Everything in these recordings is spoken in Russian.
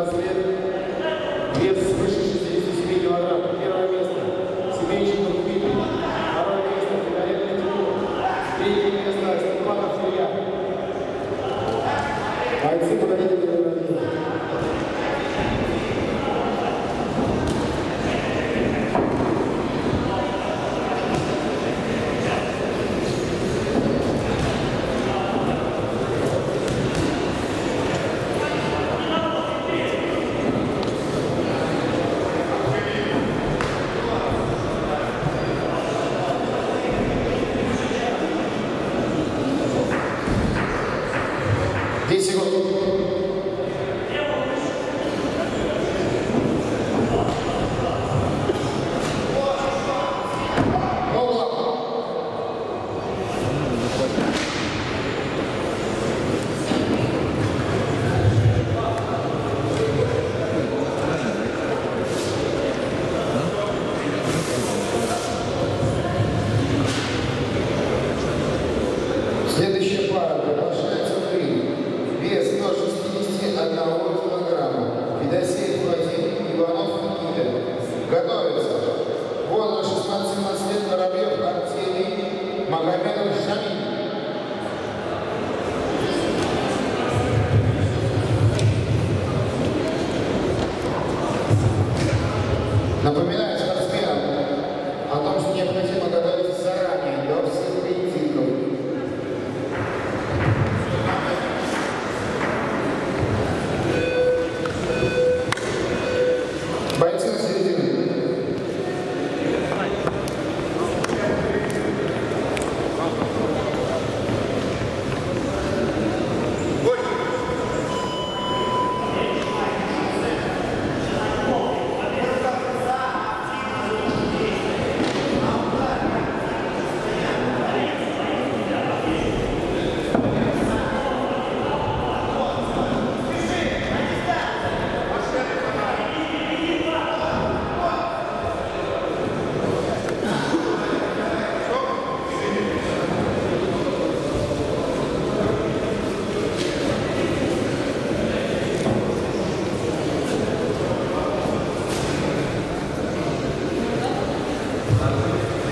19 лет, вес свыше 67 килограмм. Первое место. Семейчиков Дмитрий, второе место. Филарет Петербург, третье место. Степанов Илья. Бойцы подойдут segundo.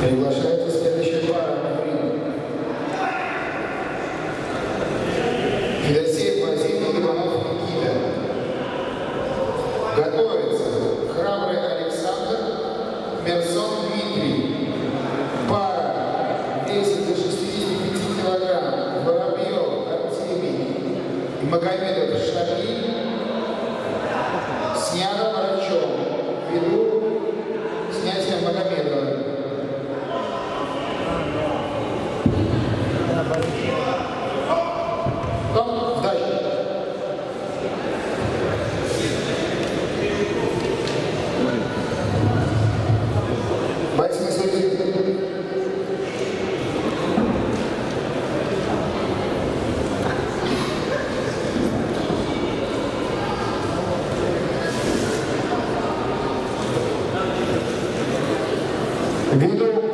Приглашается следующая пара. Voodoo